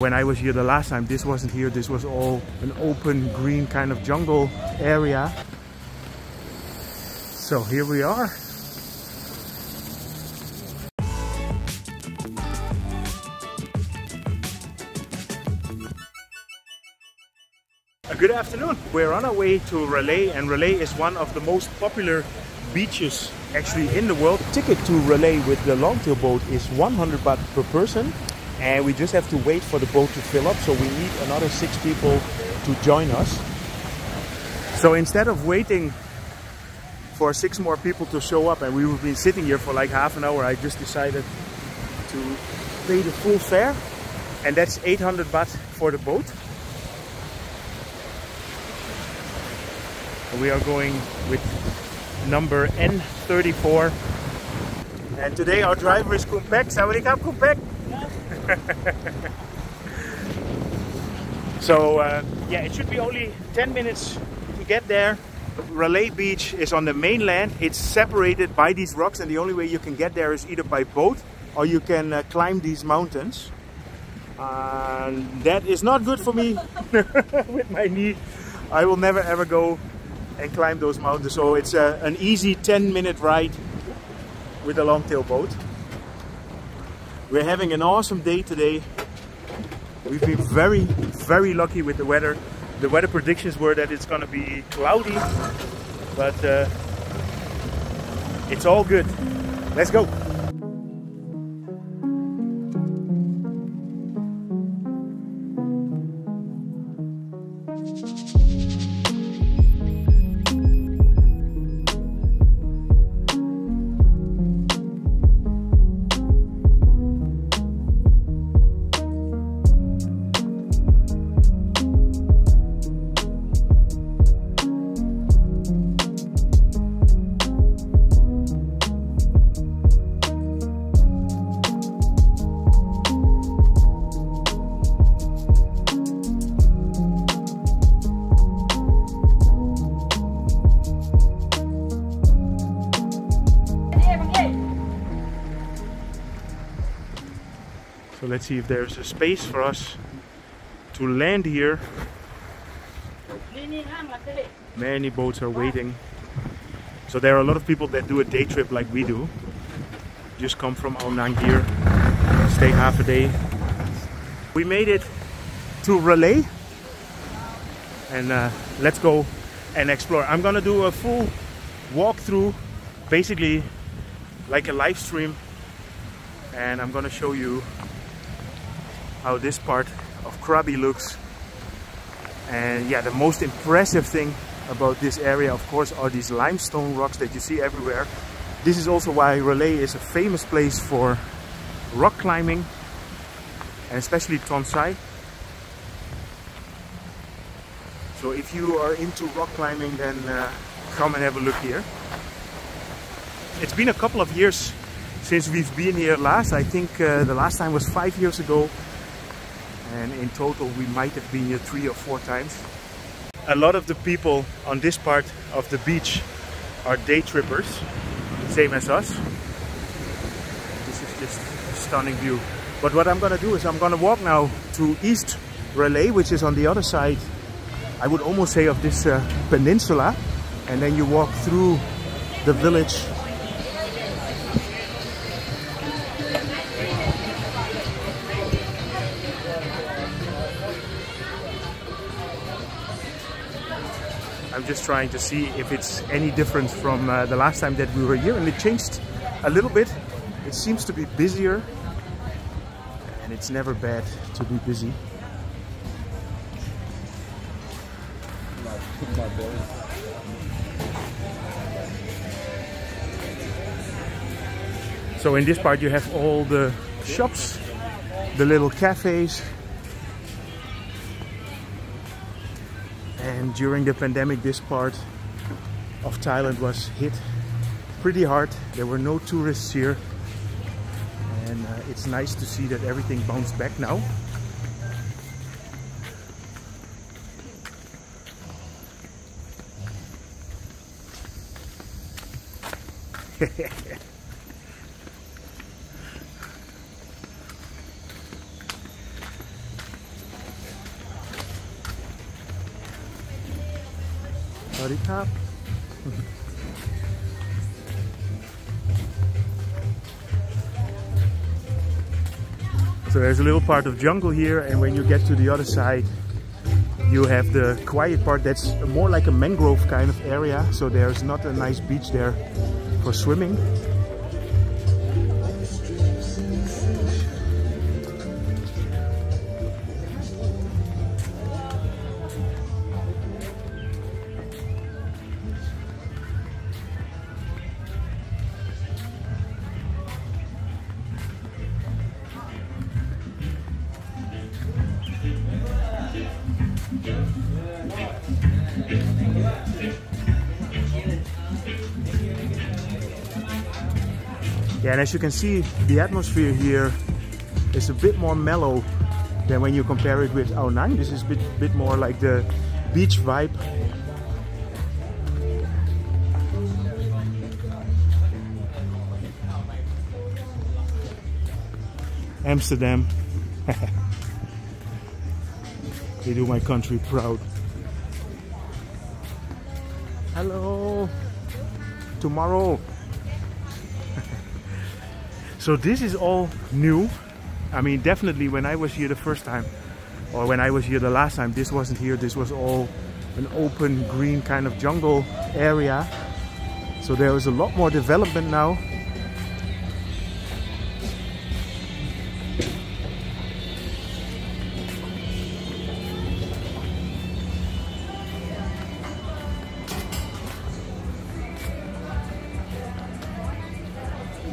When I was here the last time, this wasn't here. This was all an open green kind of jungle area. So here we are. Good afternoon. We're on our way to Railay and Railay is one of the most popular beaches actually in the world. Ticket to Railay with the longtail boat is 100 baht per person and we just have to wait for the boat to fill up so we need another six people to join us. So instead of waiting for six more people to show up and we have been sitting here for like half an hour I just decided to pay the full fare and that's 800 baht for the boat we are going with number N34 and today our driver is Kumpek. Sawadee Kumpek! so uh, yeah, it should be only 10 minutes to get there. Railay Beach is on the mainland. It's separated by these rocks and the only way you can get there is either by boat or you can uh, climb these mountains. And that is not good for me with my knee. I will never ever go and climb those mountains. So it's a, an easy 10 minute ride with a longtail boat. We're having an awesome day today. We've been very, very lucky with the weather. The weather predictions were that it's going to be cloudy, but uh, it's all good. Let's go. See if there's a space for us to land here. Many boats are waiting. So there are a lot of people that do a day trip like we do. Just come from Ao here, stay half a day. We made it to Railay and uh, let's go and explore. I'm gonna do a full walkthrough, basically like a live stream and I'm gonna show you how this part of Krabi looks. And yeah, the most impressive thing about this area, of course, are these limestone rocks that you see everywhere. This is also why Railay is a famous place for rock climbing, and especially Tonsai. So if you are into rock climbing, then uh, come and have a look here. It's been a couple of years since we've been here last. I think uh, the last time was five years ago and in total we might have been here three or four times. A lot of the people on this part of the beach are day trippers, same as us. This is just a stunning view. But what I'm gonna do is I'm gonna walk now to East Railay, which is on the other side, I would almost say of this uh, peninsula. And then you walk through the village just trying to see if it's any different from uh, the last time that we were here and it changed a little bit. It seems to be busier and it's never bad to be busy. So in this part you have all the shops, the little cafes, and during the pandemic this part of Thailand was hit pretty hard. There were no tourists here. And uh, it's nice to see that everything bounced back now So there's a little part of jungle here and when you get to the other side you have the quiet part that's more like a mangrove kind of area. So there's not a nice beach there for swimming Yeah, and as you can see, the atmosphere here is a bit more mellow than when you compare it with Ao Nang. This is a bit, bit more like the beach vibe. Amsterdam. they do my country proud. Hello. Tomorrow. so this is all new. I mean, definitely when I was here the first time, or when I was here the last time, this wasn't here. This was all an open green kind of jungle area. So there is a lot more development now.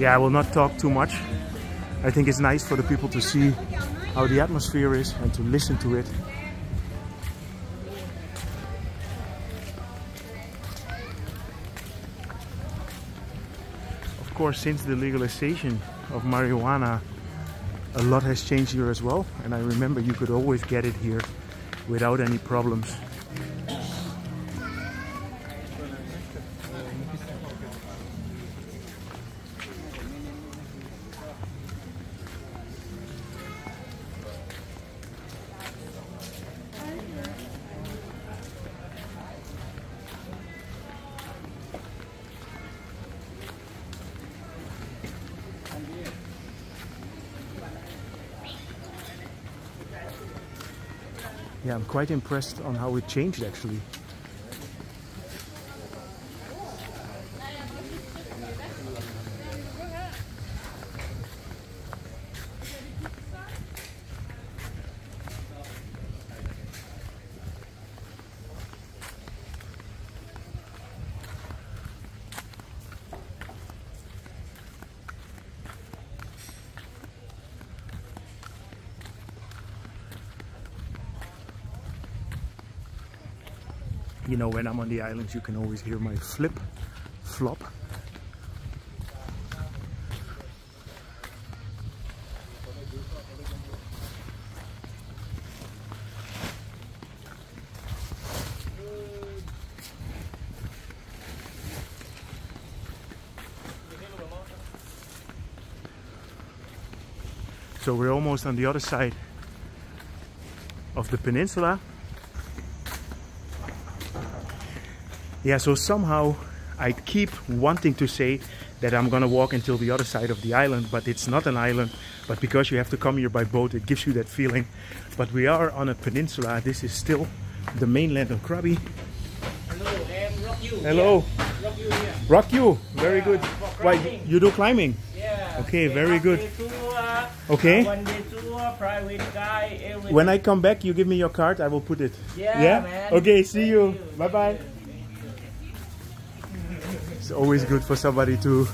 Yeah, I will not talk too much. I think it's nice for the people to see how the atmosphere is and to listen to it. Of course, since the legalization of marijuana, a lot has changed here as well. And I remember you could always get it here without any problems. Yeah, I'm quite impressed on how it changed actually. You know when I'm on the islands you can always hear my flip flop. So we're almost on the other side of the peninsula yeah so somehow I keep wanting to say that I'm gonna walk until the other side of the island but it's not an island but because you have to come here by boat it gives you that feeling but we are on a peninsula this is still the mainland of Krabi Hello, I'm Rock You. hello Yeah, Rock You here. rock you very Yeah, good why you do climbing Yeah. Okay, They very good. Tour, uh, Okay. Uh, One day tour, uh, private guy, everything. when I come back you give me your card I will put it Yeah, man. okay see you you. bye bye it's always good for somebody to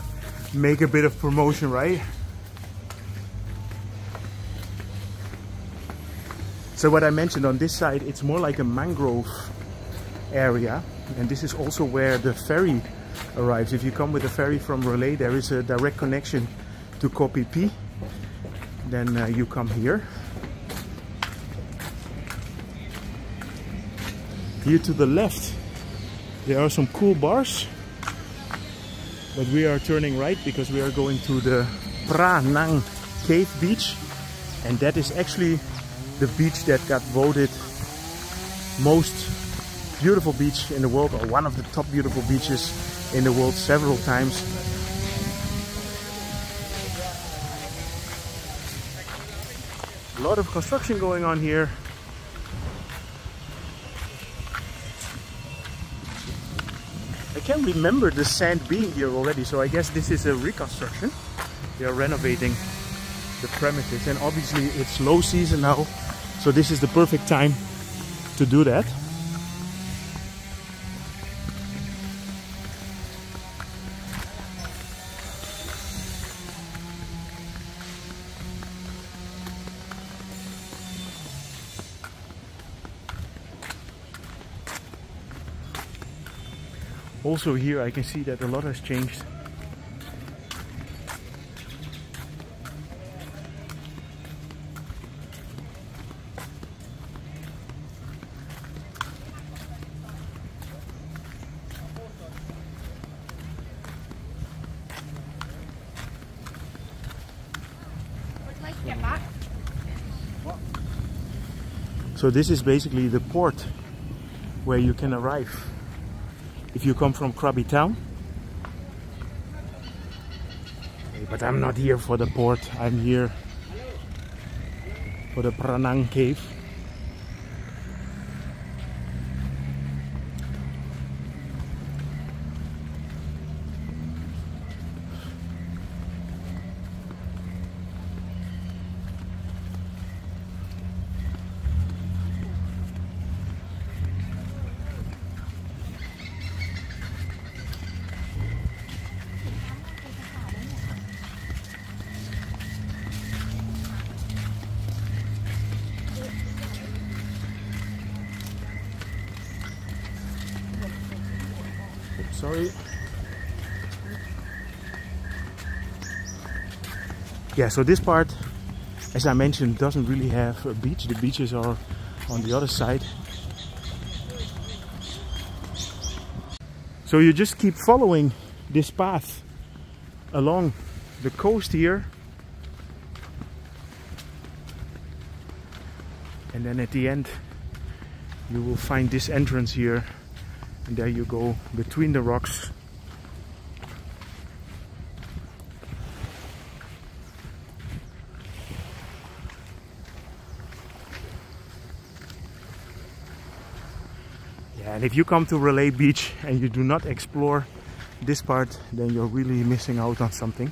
make a bit of promotion right? So what I mentioned on this side it's more like a mangrove area and this is also where the ferry arrives. If you come with a ferry from Railay there is a direct connection to Koh Phi Phi then uh, you come here. Here to the left, there are some cool bars. But we are turning right because we are going to the Phra Nang Cave Beach. And that is actually the beach that got voted most beautiful beach in the world, or one of the top beautiful beaches in the world several times. A lot of construction going on here. Can't remember the sand being here already, so I guess this is a reconstruction. They are renovating the premises, and obviously it's low season now, so this is the perfect time to do that. Also here I can see that a lot has changed. So this is basically the port where you can arrive if you come from Krabi Town. But I'm not here for the port, I'm here for the Phra Nang cave. Sorry. Yeah, so this part, as I mentioned, doesn't really have a beach. The beaches are on the other side. So you just keep following this path along the coast here. And then at the end, you will find this entrance here and there you go between the rocks. Yeah and if you come to Railay Beach and you do not explore this part then you're really missing out on something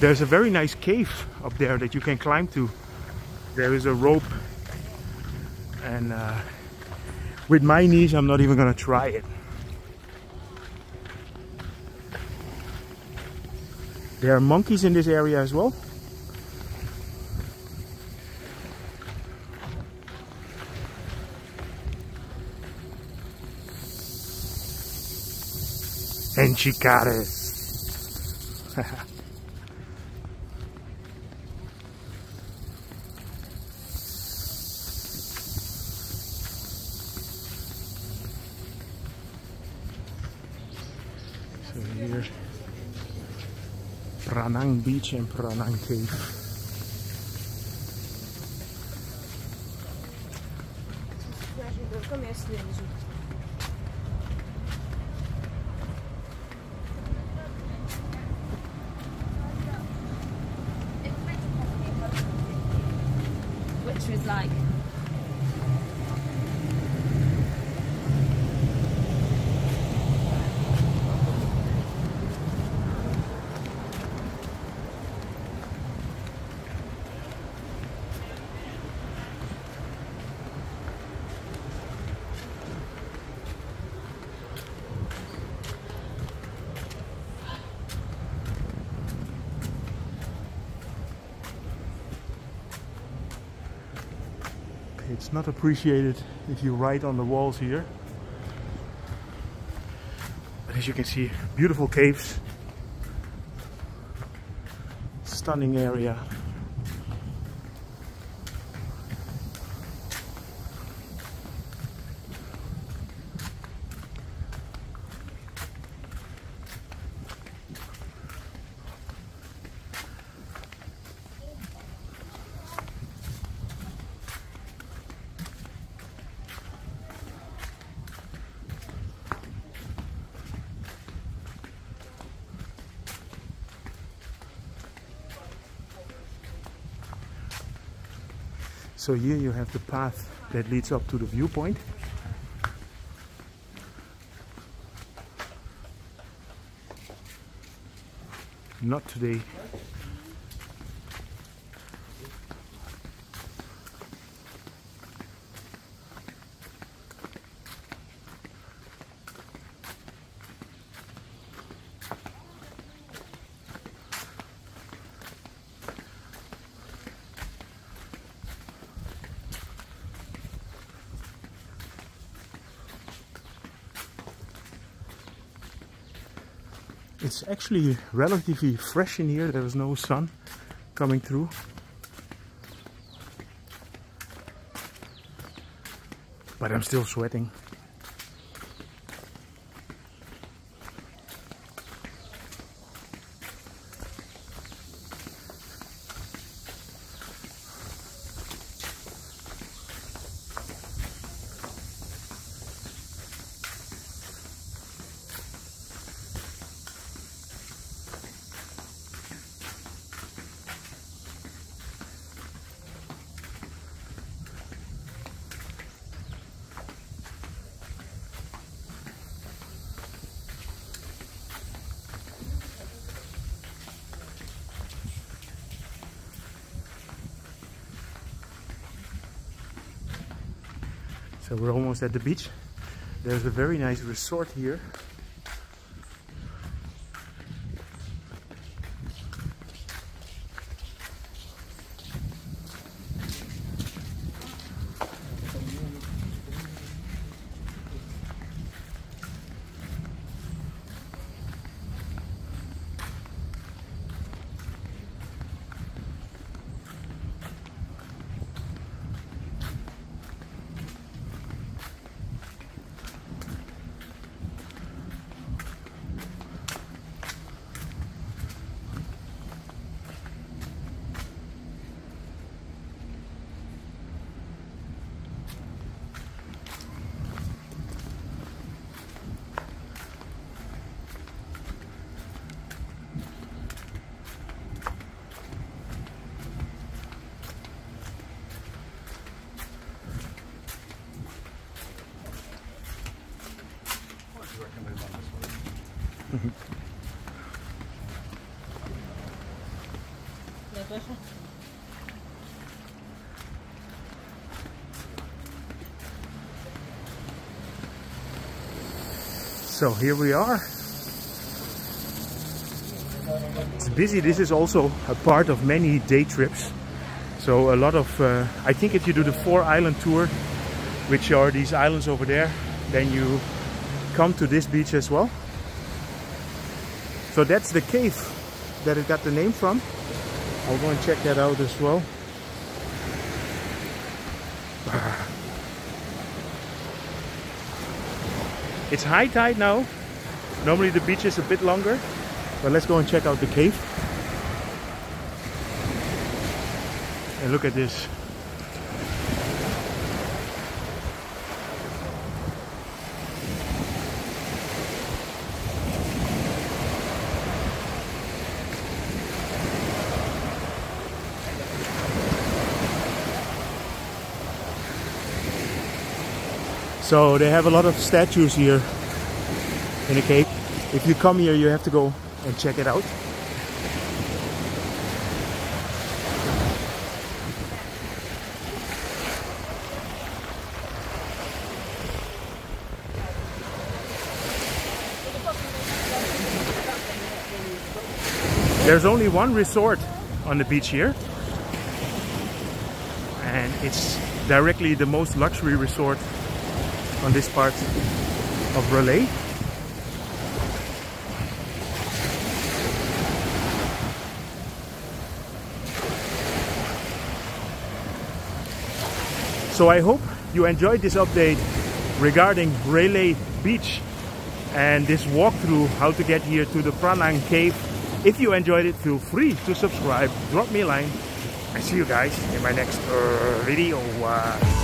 There's a very nice cave up there that you can climb to. There is a rope and uh, with my knees I'm not even gonna try it. There are monkeys in this area as well. And. So here, Phra Nang Beach and Phra Nang Cave. Which was like It's not appreciated if you write on the walls here. But as you can see, beautiful caves. Stunning area. So here you have the path that leads up to the viewpoint. Not today. It's actually relatively fresh in here. There is no sun coming through. But I'm still sweating. So we're almost at the beach. There's a very nice resort here. So here we are. It's busy. This is also a part of many day trips. So a lot of, uh, I think if you do the four island tour, which are these islands over there, then you come to this beach as well. So that's the cave that it got the name from. I'll go and check that out as well. It's high tide now. Normally the beach is a bit longer, but let's go and check out the cave. And look at this. So they have a lot of statues here in the cave. If you come here, you have to go and check it out. There's only one resort on the beach here. And it's directly the most luxury resort on this part of Railay. So I hope you enjoyed this update regarding Railay Beach and this walkthrough how to get here to the Phra Nang Cave. If you enjoyed it, feel free to subscribe, drop me a line. I see you guys in my next uh, video. Uh,